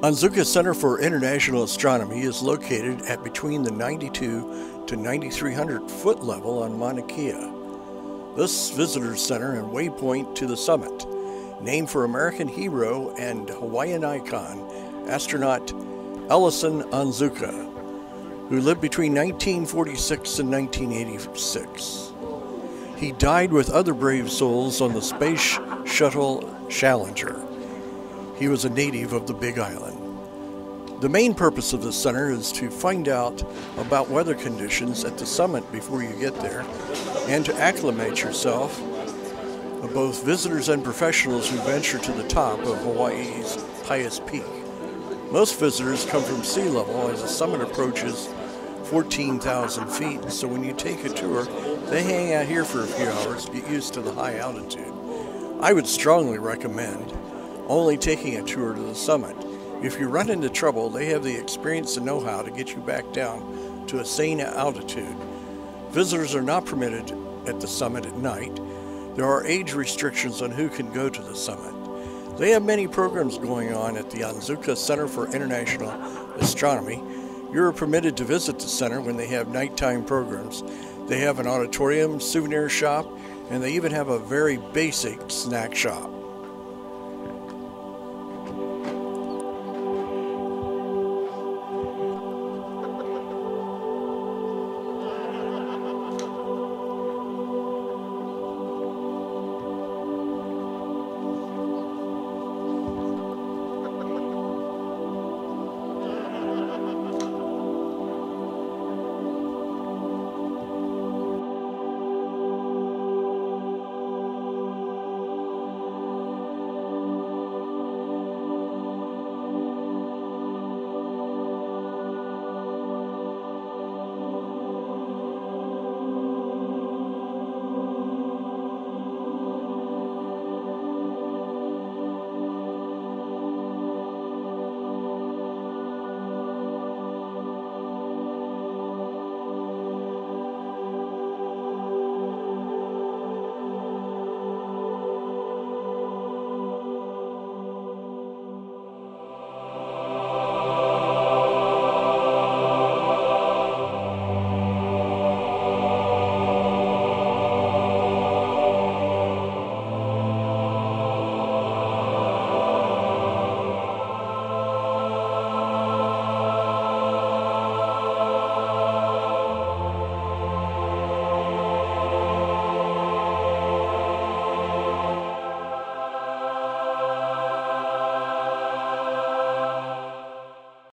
Onizuka Center for International Astronomy is located at between the 92 to 9300 foot level on Mauna Kea. This visitor center and waypoint to the summit, named for American hero and Hawaiian icon, astronaut Ellison Onizuka, who lived between 1946 and 1986. He died with other brave souls on the Space Shuttle Challenger. He was a native of the Big Island. The main purpose of the center is to find out about weather conditions at the summit before you get there and to acclimate yourself, uh, both visitors and professionals who venture to the top of Hawaii's highest peak. Most visitors come from sea level as the summit approaches 14,000 feet, so when you take a tour, they hang out here for a few hours to get used to the high altitude. I would strongly recommend only taking a tour to the summit. If you run into trouble, they have the experience and know how to get you back down to a sane altitude. Visitors are not permitted at the summit at night. There are age restrictions on who can go to the summit. They have many programs going on at the Onizuka Center for International Astronomy. You are permitted to visit the center when they have nighttime programs. They have an auditorium, souvenir shop, and they even have a very basic snack shop.